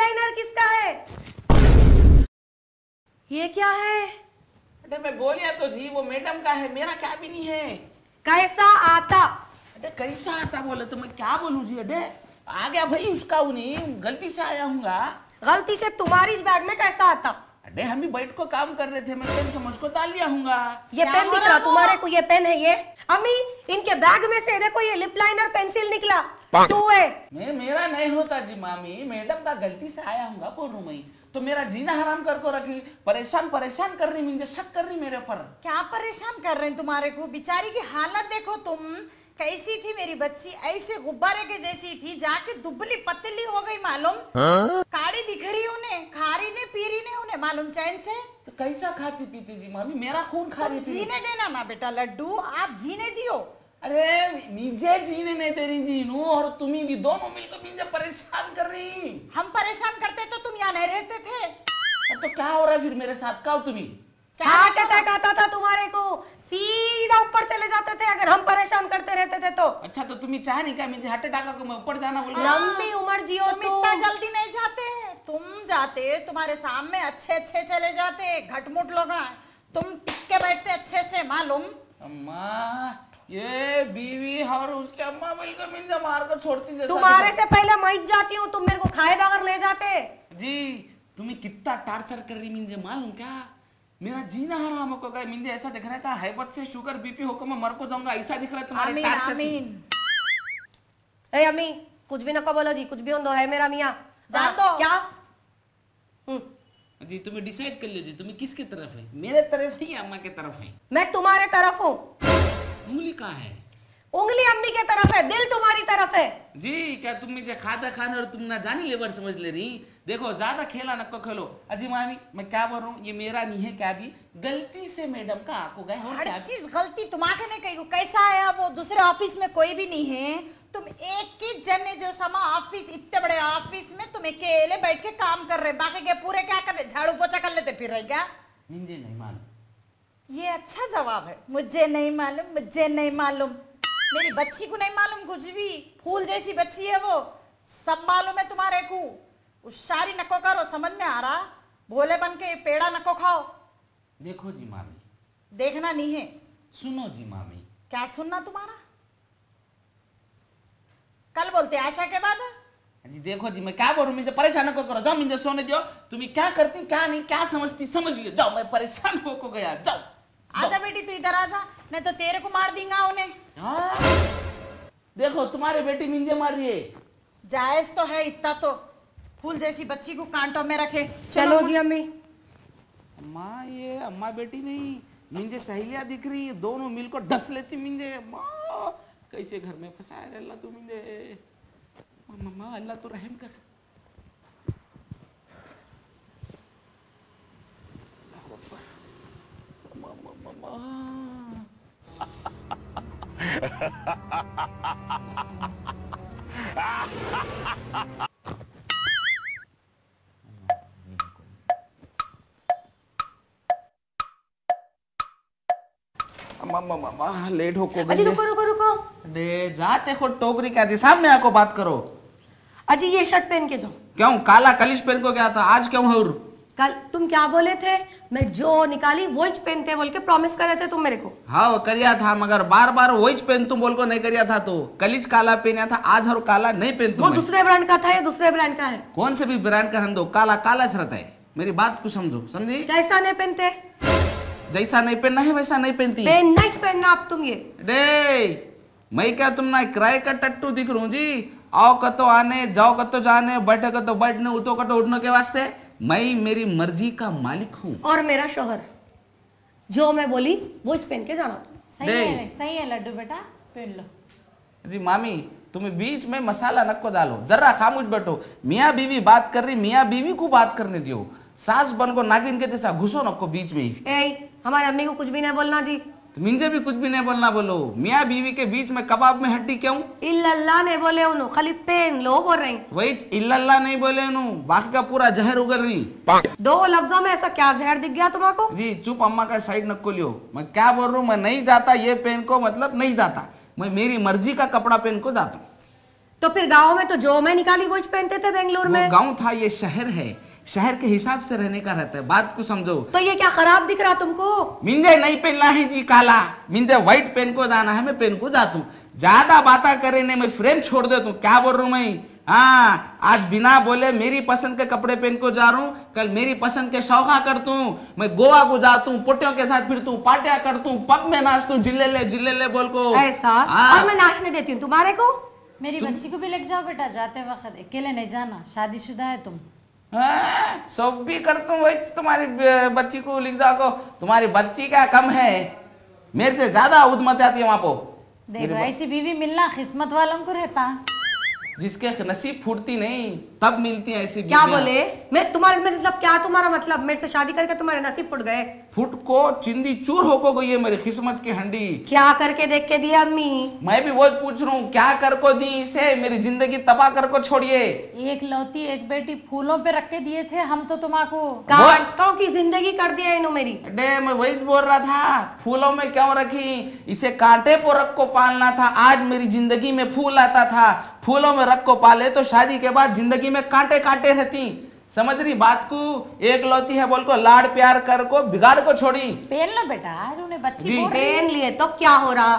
Liner किसका है? ये क्या है? अरे मैं बोलिया तो जी वो मैडम का है मेरा क्या भी नहीं है। कैसा आता? अरे कैसा आता बोले तो मैं क्या बोलूँ जी अरे आ गया भाई उसका वो गलती से आया हूँगा। गलती से तुम्हारी इस बैग में कैसा आता? अरे हम भी बैठ को काम कर रहे थे मैं पेन समझ को डाल लिया हूँगा। ये पेन दिख रहा तुम्हारे को? ये पेन है ये। अम्मी इनके बैग में से देखो ये लिप लाइनर पेंसिल निकला। टू है। मैं मेरा नहीं होता जी मामी। मैडम का गलती से आया हूँ बोल रहा मैं। तो मेरा जीना हराम कर को रखी परेशान परेशान कर रही मुझे शक कर रही मेरे ऊपर। क्या परेशान कर रहे हैं तुम्हारे को? बेचारी की हालत देखो तुम। कैसी थी मेरी बच्ची? ऐसे गुब्बारे के जैसी थी जाके दुबली पतली हो गई मालूम। काड़ी दिख रही उन्हें खारी ने पीरी ने उन्हें मालूम चैन से? तो कैसा खाती पीती जी मामी? मेरा खून खा रही जीने देना ना बेटा लड्डू। आप जीने दियो। अरे मुझे जीने नहीं दे रही जीनू और तुम्ही भी दोनों मिलकर मुझे परेशान कर रही। हम परेशान करते तो तुम यहाँ नहीं रहते थे। अब तो क्या हो रहा है फिर मेरे साथ? का हो। तुम्ही हार्ट अटैक आता था तुम्हारे को। सीधा ऊपर चले जाते थे अगर हम परेशान करते रहते थे तो। अच्छा तो तुम्ही चाह नहीं क्या मुझे हार्ट अटैक को मैं ऊपर जाना बोल लंबी उम्र जियो तुम इतना जल्दी नहीं जाते? तुम जाते तुम्हारे सामने अच्छे अच्छे चले जाते घटमुट लोग तुम टिक के बैठते अच्छे से मालूम? अम्मा ये बीवी और उसके अम्मा मिलकर मुझे मार कर छोड़ती जैसा तुम्हारे से पहले मैं जाती हूँ तुम मेरे को खाए बगैर ले जाते। जी तुम्हें कितना टार्चर कर रही मुझे मालूम क्या? मेरा जीना हराम हो गया। मुझे ऐसा दिख रहा है कि हाइपर से शुगर बीपी होकर मैं मर को जाऊँगा ऐसा दिख रहा है तुम्हारे आमीन टार्चर से। आमीन ए अम्मी कुछ भी नको बोलो जी कुछ भी हो दो है मेरा मियाँ। जान हाँ, दो। क्या? हम्म, जी तुम्हें डिसाइड कर लीजिए तुम्हें किसकी तरफ़ है? मेरे तरफ़ है या अम्मा की तरफ़ है? मैं तुम्हारे तरफ़ हूँ। उंगली कहाँ है? उंगली अम्मी के तरफ़ है दिल तुम्हारी तरफ़ है। जी क्या तुम मुझे खाता खाने और तुम ना जानी लेबर समझ ले रही? देखो ज़्यादा खेला नको खेलो। अजी मामी मैं क्या बोल रहा हूँ? ये मेरा नहीं है क्या भी? गलती से मैडम का आँखों गए हर चीज़ गलती तुम्हारे ने कही कैसा आया वो दूसरे ऑफ़िस में कोई भी नहीं है? तुम एक ही जने जो समा ऑफ़िस इतने बड़े ऑफ़िस में तुम अकेले बैठ के काम कर रहे बाकी के पूरे क्या कर रहे झाड़ू पोछा कर लेते फिर रहे क्या नहीं मालूम। ये अच्छा जवाब है। मुझे नहीं मालूम मुझे नहीं मालूम। मेरी बच्ची को नहीं मालूम कुछ भी। फूल जैसी बच्ची है वो। सब मालूम है तुम्हारे को। उशारी नको करो समझ में आ रहा? भोले बन के पेड़ा नको खाओ। देखो जी मामी। देखना नहीं है। सुनो जी मामी। क्या सुनना तुम्हारा? कल बोलते आशा के बाद? जी देखो जी मैं क्या बोल? रहा हूँ मुझे परेशान को करो। जाओ मुझे सोने दो तुम्हें क्या करती क्या नहीं क्या समझती समझिए जाओ मैं परेशान होको गया। जाओ। आजा बेटी तू इधर आजा नहीं तो तेरे को मार दूँगा उन्हें। हाँ? देखो तुम्हारी बेटी मुझे मार रही है। जायज़ तो है इतना तो। फूल जैसी बच्ची को कांटों में रखे। चलो जी अम्मी। अम्मा ये अम्मा बेटी नहीं मिंजे सहेलियाँ दिख रही है। दोनों मिलकर डस लेती मुझे अम्मा कैसे घर में फंसाया अल्लाह तू मुझे मम्मा अल्लाह तो रहम कर अल्लाहु अकबर। मम्मा, मम्मा, लेट हो को अजी रुको रुको रुको। दे जाते को टोकरी क्या थी सामने आको बात करो। अजी ये शर्ट पहन के जाओ। क्यों? काला कलिश पहन को गया था आज क्यों हो कल तुम क्या बोले थे? मैं जो निकाली वो ही पहनते बोल के प्रॉमिस कर रहे थे तुम मेरे को। हाँ करिया था मगर बार बार वही पहन तुम बोल को नहीं करिया था तो। कलिज काला पहना था आज और काला नहीं पहन वो दूसरे ब्रांड का था या दूसरे ब्रांड का है? कौन से भी ब्रांड का हंदो काला काला रहता है। मेरी बात को समझो समझी? कैसा नहीं पहनते। जैसा नहीं पहनना है वैसा नहीं पहनती। पहनना ही पहनना आप तुम ये। डे मैं क्या तुम ना किराए का टट्टू दिख रू जी? आओ कतो आने जाओ कतो जाने बैठे कतो बैठने उठो कतो उठने के वास्ते। मैं मेरी मर्ज़ी का मालिक हूँ। और मेरा शोहर। जो मैं बोली वो पहन के जाना तुम सही है सही है लड्डू बेटा पहन लो। जी मामी तुम्हें बीच में मसाला नको डालो। जरा खामोश बैठो। मियाँ बीवी बात कर रही मियाँ बीवी को बात करने दियो। सास बन को नागिन के जैसा घुसो नको बीच में ही। ए हमारे अम्मी को कुछ भी नहीं बोलना जी। तो मुझे भी कुछ भी नहीं बोलना बोलो। मियाँ बीवी के बीच में कबाब में हड्डी क्यों? इल्लल्लाह ने बोले उन्हों खाली पेन लो बोल रही। वही इल्लल्लाह नहीं बोले उन्हों बाकी का पूरा जहर उगल रही। दो लफ्जों में ऐसा क्या जहर दिख गया तुमको जी चुप अम्मा का साइड नको लियो मैं क्या बोल रहा हूँ मैं नहीं जाता ये पेन को मतलब नहीं जाता। मैं मेरी मर्ज़ी का कपड़ा पहन को जाता हूँ। तो फिर गाँव में तो जो मैं निकाली वो पहनते थे बेंगलोर में। गाँव था ये शहर है। शहर के हिसाब से रहने का रहता है। बात को समझो। तो ये क्या खराब दिख रहा तुमको? मिंजे नहीं पहनना है जी काला। मिंजे व्हाइट पेन को जाना है मैं पेन को जाता हूँ। ज़्यादा बातें करे नहीं मैं फ्रेम छोड़ देता हूँ। क्या बोल रहा हूँ मैं? हाँ आज बिना बोले मेरी पसंद के कपड़े पहन को जा रहा हूँ। कल मेरी पसंद के शौका करता हूँ। मैं गोवा को जाता हूँ पोटियों के साथ फिरता हूँ पार्टियाँ करता हूँ पब में नाचता हूँ ज़िले ले ज़िले ले बोल को। ऐसा? हाँ। और मैं नाचने देती हूँ तुम्हारे को? मेरी बच्ची को भी लेके जाओ बेटा जाते वक्त। अकेले नहीं जाना शादीशुदा है तुम। हाँ, सब भी कर तुम वही तुम्हारी बच्ची को लिख जाओ को। तुम्हारी बच्ची क्या कम है? मेरे से ज़्यादा उदमत आती है वहाँ पर देखो ऐसी बीवी मिलना किस्मत वालों को रहता। जिसके नसीब फूटती नहीं। तब मिलती है ऐसी क्या बोले? मैं तुम्हारे मतलब क्या तुम्हारा मतलब? मेरे से शादी करके तुम्हारे नसीब फुट गए। फुट को चिंदी चूर होको गई है मेरी किस्मत की हंडी। क्या करके देख के दिया अम्मी? मैं भी वो पूछ रहा हूँ क्या कर को दी इसे? मेरी ज़िंदगी तबाह कर को छोड़िए। एक लौती एक बेटी फूलों पे रख के दिए थे हम तो तुम्हाको। कांटों की ज़िंदगी कर दिया इन्हों मेरी? अरे मैं वही तो बोल रहा था फूलों में क्यों रखी? इसे कांटे पर रख को पालना था आज मेरी ज़िंदगी में फूल आता था। फूलों में रख को पाले तो शादी के बाद ज़िंदगी में कांटे कांटे रहती। समझ रही बात को? एक लौती है बोल को लाड़ प्यार कर को बिगाड़ को छोड़ी। पहन लो बेटा बच्ची पहन लिए तो क्या हो रहा?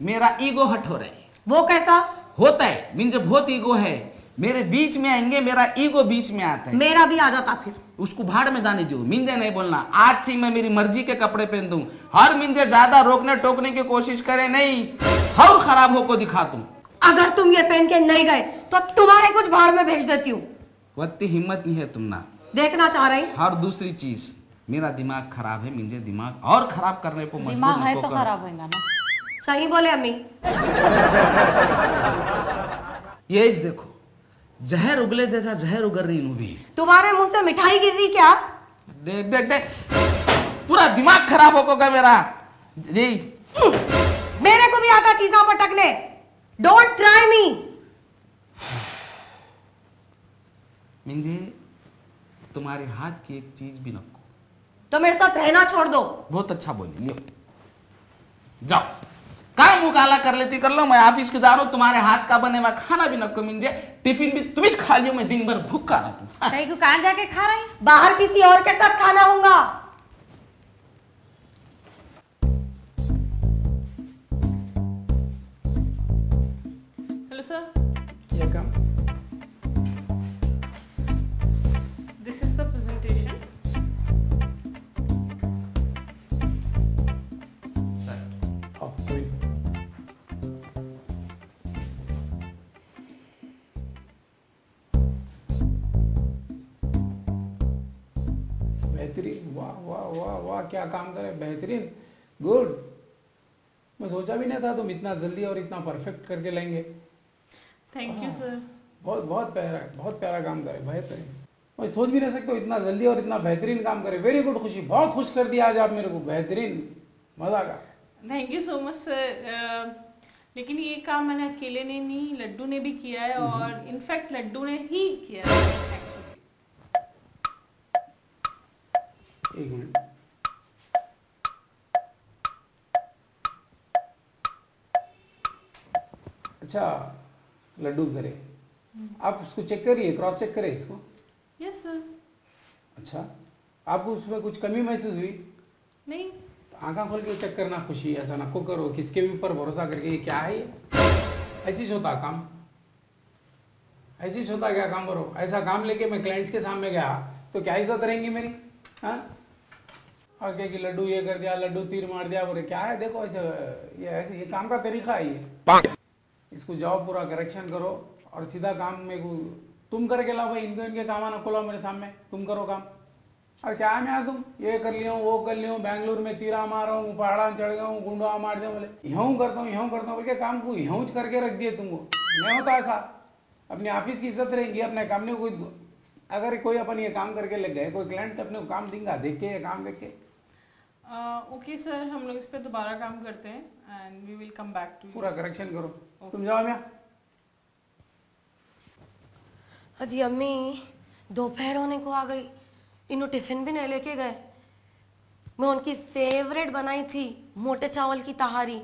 मेरा ईगो हट हो रहा है। वो कैसा? होता है मीन्स बहुत ईगो है मेरे बीच में आएँगे मेरा ईगो बीच में आता है। मेरा भी आ जाता फिर। उसको भाड़ में जाने दो मिंजे नहीं बोलना। आज से मैं मेरी मर्ज़ी के कपड़े पहन दूँ। हर मिंजे ज़्यादा रोकने टोकने की कोशिश करे नहीं हर खराब हो को दिखा दूँ। अगर तुम ये पहन के नहीं गए तो तुम्हारे कुछ भाड़ में भेज देती हूँ। वत्ती हिम्मत नहीं है तुम ना। देखना चाह रही? हर दूसरी चीज़। मेरा दिमाग खराब है मिंजे दिमाग और खराब करने को मजबूर दिमाग है तो खराब होगा ना। सही बोले अम्मी। ये इस देखो जहर उगले जैसा जहर उगर रही भी तुम्हारे मुँह से मिठाई गिर रही क्या? दे दे दे। पूरा दिमाग खराब होगा मेरा। जी। मेरे को भी आता चीजा पटकने। डोंट ट्राई मी मिंजे तुम्हारे हाथ की एक चीज़ भी नको तो मेरे साथ रहना छोड़ दो। बहुत अच्छा बोली। लियो जाओ। काम मुँह काला कर लेती? कर लो मैं ऑफ़िस को जा रहा हूँ? तुम्हारे हाथ का बने हुआ खाना भी नको मिंजे। टिफ़िन भी तुम ही खा लियो मैं दिन भर भूखा रहता कहीं को कहाँ जाके खा रही? बाहर किसी और के साथ खाना होगा। Yeah, come. This is the presentation. Oh, sorry. बेहतरीन वाह वाह वाह वाह क्या काम करे बेहतरीन गुड मैं सोचा भी नहीं था तुम इतना जल्दी और इतना परफेक्ट करके लेंगे Thank यू सर बहुत बहुत प्यारा बहुत प्यारा काम करे बेहतरीन। मैं सोच भी नहीं सकता हूँ इतना जल्दी और इतना बेहतरीन काम करे। वेरी गुड खुशी बहुत खुश कर दिया आज आप मेरे को बेहतरीन। मज़ा आ गया। Thank you so much, sir. Uh, लेकिन ये काम मैंने अकेले ने नहीं लड्डू ने भी किया है और इनफैक्ट लड्डू ने ही किया है। एक मिनट। अच्छा लड्डू करे आप उसको चेक करिए क्रॉस चेक करें इसको। Yes, sir. अच्छा आपको उसमें कुछ कमी महसूस हुई? नहीं। आंखा खोल के चेक करना खुशी ऐसा ना को करो किसके भी ऊपर भरोसा करके ये क्या है ऐसी ऐसे होता काम। ऐसी होता क्या काम करो? ऐसा काम लेके मैं क्लाइंट्स के सामने गया तो क्या इज़्ज़त रहेंगी मेरी? हाँ? और क्या कि लड्डू ये कर दिया लड्डू तीर मार दिया बोले क्या है? देखो ऐसे ये ऐसे ये काम का तरीका है ये। इसको जाओ पूरा करेक्शन करो और सीधा काम में को तुम करके लाओ भाई इनको इनके काम आना खोलो मेरे सामने। तुम करो काम। और क्या है मैं तुम? ये कर लिया वो कर लिया बैंगलोर में तीरा मारा हूँ पहाड़ा चढ़ गया हूँ गुंडा मार दिया बोले। यूँ करता हूँ यूँ करता हूँ बोल के काम को यूँ करके रख दिए तुमको? नहीं होता ऐसा। अपने ऑफ़िस की इज़्ज़त रहेगी अपने कंपनी को कोई अगर कोई अपन ये काम करके लग गए कोई क्लाइंट अपने को काम देगा देख के ये काम देख। के ओके सर हम लोग इस पर दोबारा काम करते हैं and we will come back to पूरा करेक्शन करो। तुम जाओ मैं अजी अम्मी दोपहर होने को आ गई। इन्हों टिफ़िन भी नहीं लेके गए। मैं उनकी फेवरेट बनाई थी मोटे चावल की तहारी।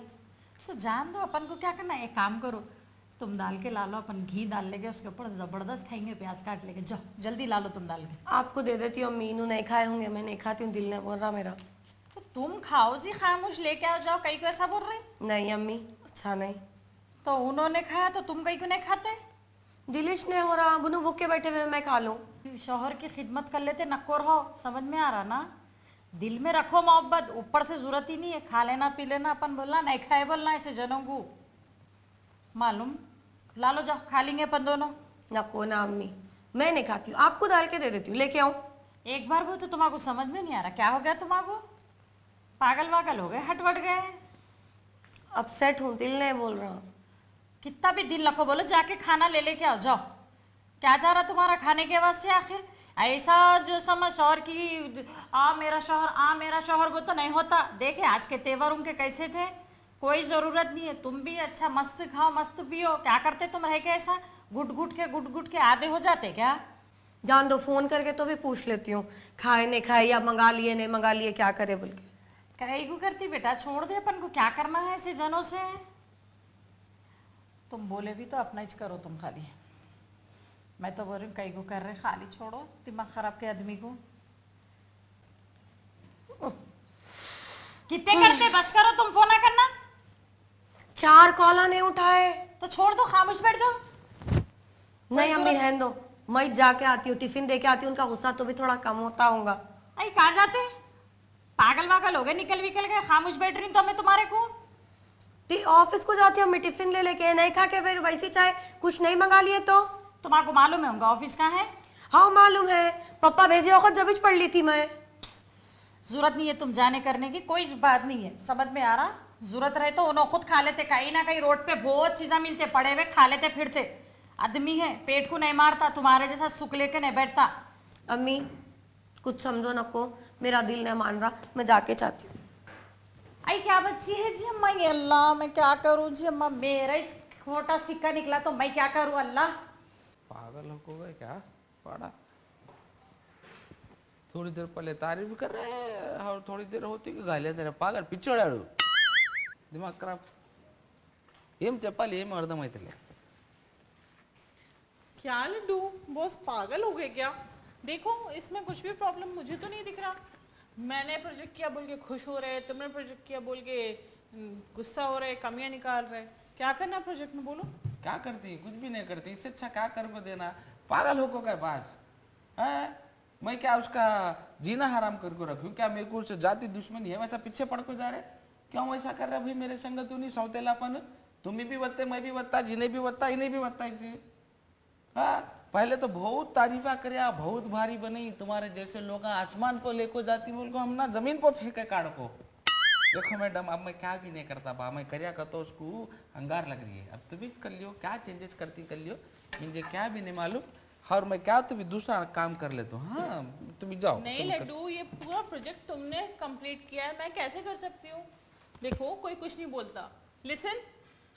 तो जान दो अपन को क्या करना है? एक काम करो तुम दाल के ला लो अपन घी डाल लेंगे उसके ऊपर ज़बरदस्त खाएँगे प्याज काट लेंगे। जाओ जल्दी ला लो तुम दाल के। आपको दे देती हूँ अम्मी इन्हों नहीं खाए होंगे मैं नहीं खाती हूँ दिल नहीं बोल रहा मेरा। तो तुम खाओ जी खामोश लेके आओ जाओ कहीं को ऐसा बोल रही? नहीं अम्मी अच्छा नहीं। तो उन्होंने खाया तो तुम कहीं को नहीं खाते? दिलिश नहीं हो रहा बुनू भूखे बैठे हुए मैं खा लूँ। शोहर की खिदमत कर लेते नक्को रहो समझ में आ रहा ना? दिल में रखो मोहब्बत ऊपर से ज़रूरत ही नहीं है खा लेना पी लेना अपन बोलना नहीं खाए बोलना ऐसे जनों को मालूम? ला लो जाओ खा लेंगे अपन दोनों। नको ना अम्मी मैं नहीं खाती हूँ आपको डाल के दे देती हूँ लेके आऊँ। एक बार वो तो तुम्हारा समझ में नहीं आ रहा क्या हो गया तुम्हारा पागल वागल हो गए हटवट गए अपसेट हूँ दिल नहीं बोल रहा। कितना भी दिल नको बोलो जाके खाना ले लेके आओ जाओ। क्या जा रहा तुम्हारा खाने के वास्ते आखिर? ऐसा जो समझ शोहर की आ मेरा शोहर आ मेरा शोहर वो तो नहीं होता। देखे आज के तेवर उनके कैसे थे? कोई ज़रूरत नहीं है तुम भी अच्छा मस्त खाओ मस्त पियो। क्या करते तुम रह के ऐसा? गुट गुट के गुट गुट के आधे हो जाते क्या? जान दो फ़ोन करके तो भी पूछ लेती हूँ। खाए नहीं खाए या मंगा लिए नहीं मंगा लिए क्या करे बोल के? कहीं को करती बेटा छोड़ दे अपन को क्या करना है ऐसे जनों से? तुम बोले भी तो अपना ही करो तुम खाली। मैं तो बोल रही हूँ कहीं को कर रहे खाली छोड़ो दिमाग खराब के आदमी को। कितने करते बस करो तुम फ़ोन ना करना। चार कॉला नहीं उठाए। तो छोड़ दो खामोश बैठ जाओ। नहीं अम्मी रहने दो। मैं जाके आती हूँ टिफ़िन दे के आती हूँ उनका गुस्सा तो भी थोड़ा कम होता होगा। अरे कहाँ जाते पागल वागल हो गए निकल विकल गए खामोश बैठ रही हूँ तो मैं तुम्हारे को। ऑफ़िस को जाती हूँ मैं टिफ़िन ले लेके नहीं खा के फिर वैसे चाहे कुछ नहीं मंगा लिए तो। तुम्हारे को मालूम है उनका ऑफ़िस कहाँ है? हाँ मालूम है। पप्पा भेजे वक्त जब पढ़ ली थी मैं। ज़रूरत नहीं है तुम जाने करने की कोई बात नहीं है। समझ में आ रहा? ज़रूरत रहे तो उन्होंने खुद खा लेते। कहीं ना कहीं रोड पे बहुत चीज़ें मिलते पड़े हुए खा लेते फिरते। आदमी है पेट को नहीं मारता तुम्हारे जैसा सुख लेके नहीं बैठता। अम्मी कुछ समझो नको मेरा दिल नहीं मान रहा मैं जाके चाहती हूँ। आई क्या बच्ची है जी अम्मा ये अल्लाह मैं क्या करूँ जी अम्मा मेरा ही छोटा सिक्का निकला तो मैं क्या करूँ अल्लाह पागल हो गए क्या पड़ा थोड़ी देर पहले तारीफ कर रहे हैं और थोड़ी देर होती कि गालियां तेरे पागल పిచ్చోడాడు దిమాగ్ ఖరాబ్ ఏం చెప్పాలి ఏం అర్థమైతలే क्या लड्डू बॉस पागल हो गए क्या देखो इसमें कुछ भी प्रॉब्लम मुझे तो नहीं दिख रहा मैंने प्रोजेक्ट किया बोल के खुश हो रहे तुमने प्रोजेक्ट किया बोल के हम्म, गुस्सा हो रहे कमियाँ निकाल रहे। क्या करना प्रोजेक्ट में बोलो? क्या करती कुछ भी नहीं करती। इससे अच्छा क्या कर को देना? पागल हो को क्या पास है? मैं क्या उसका जीना हराम कर को रखूँ? क्या मेरे को उससे जाति दुश्मनी है? वैसा पीछे पड़ को जा रहे? क्यों वैसा कर रहे भाई मेरे संग तू नहीं? सौतेलापन। तुम्हें भी बत्ते मैं भी बत्ता जिन्हें भी बत्ता इन्हें भी बत्ता हाँ? पहले तो बहुत तारीफा करे बहुत भारी बनी। तुम्हारे जैसे लोग आसमान पर लेको जाती बोल को हम ना ज़मीन पर फेंके काट को देखो मैडम अब मैं क्या भी नहीं करता बा मैं करया का तो उसको अंगार लग रही है। अब तुम भी कर लियो क्या चेंजेस करती कर लियो मुझे क्या भी नहीं मालूम। और मैं क्या तो दूसरा काम कर लेता हूँ। हाँ तुम जाओ नहीं लड्डू ये पूरा प्रोजेक्ट तुमने कंप्लीट किया है मैं कैसे कर सकती हूँ? देखो कोई कुछ नहीं बोलता। लिसन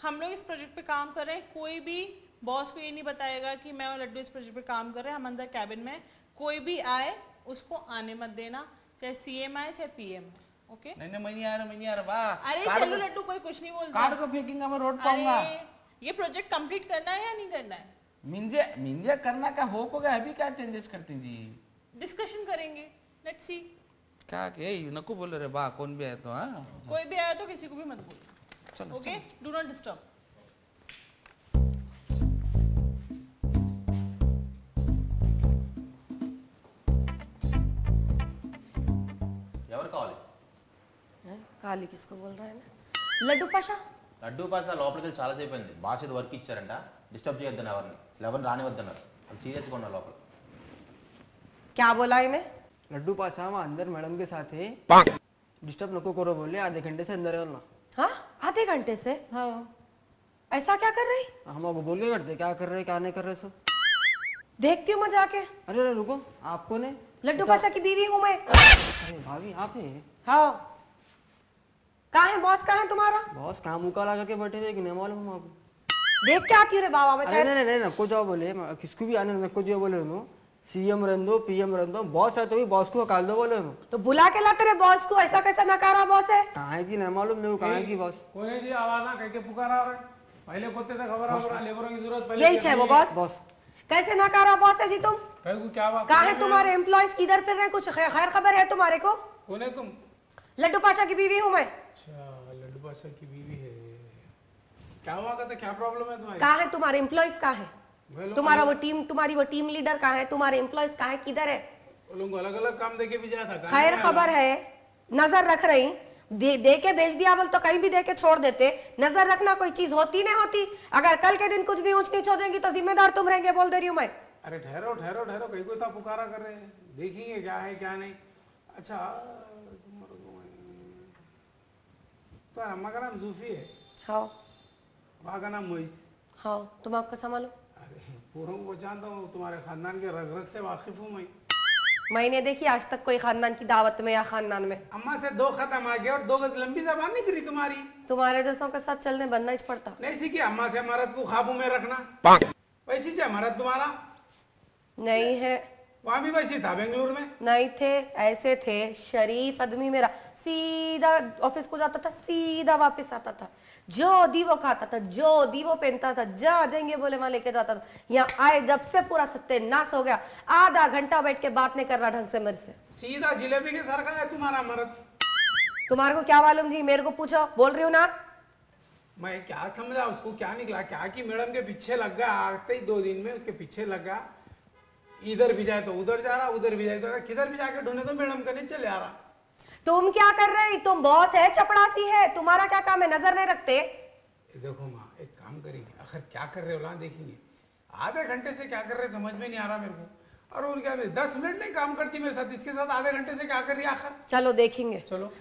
हम लोग इस प्रोजेक्ट पे काम कर रहे हैं कोई भी बॉस को ये नहीं बताएगा कि मैं और लड्डू इस प्रोजेक्ट पे काम कर रहे हैं हम अंदर कैबिन में कोई भी आए उसको आने मत देना चाहे सीएम आए चाहे पीएम ओके नहीं नहीं मैं नहीं आ रहा मैं नहीं आ रहा वाह अरे चलो लड्डू कोई कुछ नहीं बोलता। कार्ड को फेंकेंगे मैं रोड पाऊँगा। ये प्रोजेक्ट कंप्लीट करना है या नहीं करना है? मिंजे मिंजे करना का हो को अभी क्या चेंजेस करती जी? डिस्कशन करेंगे लेट्स सी क्या के नको बोले रे बा कौन भी है तो हाँ? कोई भी आया तो किसी को भी मत बोलना चलो ओके डू नॉट डिस्टर्ब हैं? काली किसको बोल रहा है ना लड्डू पाशा లడ్డూ పాస లోపలికి వెళ్ళి చాలా సేపు అయింది బాస్ ఏదో వర్క్ ఇచ్చారంట డిస్టర్బ్ చేయొద్దని ఎవరిని అసలు ఎవరిని రానివద్దన్నారు వాళ్ళు సీరియస్గా ఉన్నారు లోపల क्या बोला इन्हें लड्डू पासा वहाँ अंदर मैडम के साथ है डिस्टर्ब नको करो बोले आधे घंटे से अंदर रहना हाँ आधे घंटे से हाँ ऐसा क्या कर रही हम आपको बोल के करते क्या कर रहे क्या नहीं कर रहे सब देखती हूँ मैं जाके अरे अरे रुको आपको ने लड्डू पाशा की बीवी हूँ मैं अरे भाभी आप है हाँ कहाँ है? बॉस कहाँ है तुम्हारा? बॉस काम मुका लगा के बैठे थे कि नहीं मालूम हम आपको। देख के आती रे बाबा मैं नहीं नहीं नहीं नको जाओ बोले किसको भी आने नको जाओ बोले नो सीएम रन दो पीएम रन दो बॉस है तो भी बॉस को काल दो बोले नो तो बुला के ला तेरे बॉस को ऐसा कैसा नकारा बॉस है? कहाँ है कि नहीं मालूम मेरे को कहाँ है कि बॉस? कौन है जी आवाज़ ना कह के पुकारा रहा है। पहले कोते थे खबर खबर लेबरों की ज़रूरत पहले यही है वो बॉस। बॉस। कैसे नकारा बॉस है जी तुम? कहीं को क्या बात कहा है तुम्हारे एम्प्लॉयज़ किधर फिर रहे कुछ खैर खबर है तुम्हारे को? कौन है तुम? लड्डू पाशा की बीवी हूँ मैं। अच्छा लड्डू बादशाह की बीवी है। क्या हुआ कहते क्या प्रॉब्लम है तुम्हारी? कहा है तुम्हारे एम्प्लॉयज़ कहाँ है? तुम्हारा वो टीम तुम्हारी वो टीम लीडर कहाँ है? तुम्हारे एम्प्लॉयज़ कहाँ है? किधर है? लोग अलग अलग काम देके भी जाया था खैर खबर है नज़र रख रही। दे, दे के भेज दिया बोल तो कहीं भी दे के छोड़ देते। नज़र रखना कोई चीज़ होती नहीं होती। अगर कल के दिन कुछ भी ऊंच नीच हो जाएँगी तो जिम्मेदार तुम रहेंगे बोल दे रही हूँ मैं। अरे ठहरो ठहरो ठहरो कहीं कोई था पुकारा कर रहे हैं। देखेंगे क्या है क्या नहीं। अच्छा तुम्हारे को मैं- तो अम्मा का नाम जूफी है हाँ वहाँ का नाम मोइस हाँ तुम आपको संभालो अरे पूरों को पहचानता हूँ तुम्हारे खानदान के रग रग से वाकिफ हूँ मैं मैंने देखी आज तक कोई खानदान की दावत में या खानदान में अम्मा से दो खत्म आ गया और दो गज लंबी जबान निकली तुम्हारी तुम्हारे जैसों के साथ चलने बनना ही पड़ता नहीं सीखी अम्मा से मरद को काबू में रखना वैसी से मरद तुम्हारा नहीं है वहाँ भी वैसी था बेंगलुरु में नहीं थे ऐसे थे शरीफ आदमी मेरा सीधा ऑफ़िस को जाता था सीधा वापस आता था। जो दी वो खाता था जो दी वो पहनता था जहाँ जाएँगे बोले वहाँ लेके जाता था। यहाँ आए जब से पूरा सत्यानाश हो गया। आधा घंटा बैठ के बात नहीं कर रहा ढंग से मेरे से। सीधा जिलेबी के सर का है तुम्हारा मरद। तुम्हारे को क्या मालूम जी? मेरे को पूछो। बोल रही हूँ ना? मैं क्या समझा? उसको क्या निकला? क्या कि मैडम के पीछे लग गया? आते ही दो दिन में उसके पीछे लग गया। इधर भी जाए तो उधर जा रहा उधर भी जाए तो किधर भी जाके ढूंढे तो मैडम का नहीं चले आ रहा। तुम क्या कर रहे तुम बॉस है चपड़ासी है। तुम्हारा क्या काम है? नज़र नहीं रखते। देखो माँ एक काम करेंगे। आखिर क्या कर रहे हो ना देखेंगे। आधे घंटे से क्या कर रहे समझ में नहीं आ रहा मेरे को। और उनका दस मिनट नहीं काम करती मेरे साथ इसके साथ आधे घंटे से क्या कर रही है आखिर? चलो देखेंगे। चलो।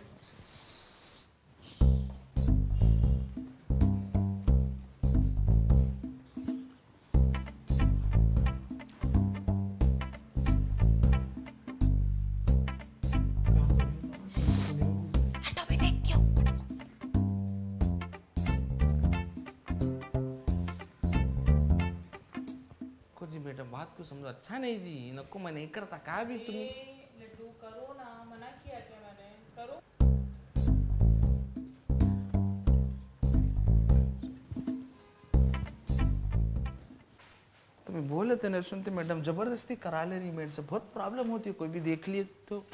बात को समझो अच्छा नहीं जी नको मैं नहीं करता कहा भी तुम लड्डू करो ना मना किया क्या मैंने करो तुम्हें बोले थे सुनते मैडम ज़बरदस्ती करा ले रही मेरे से बहुत प्रॉब्लम होती है कोई भी देख लिए तो.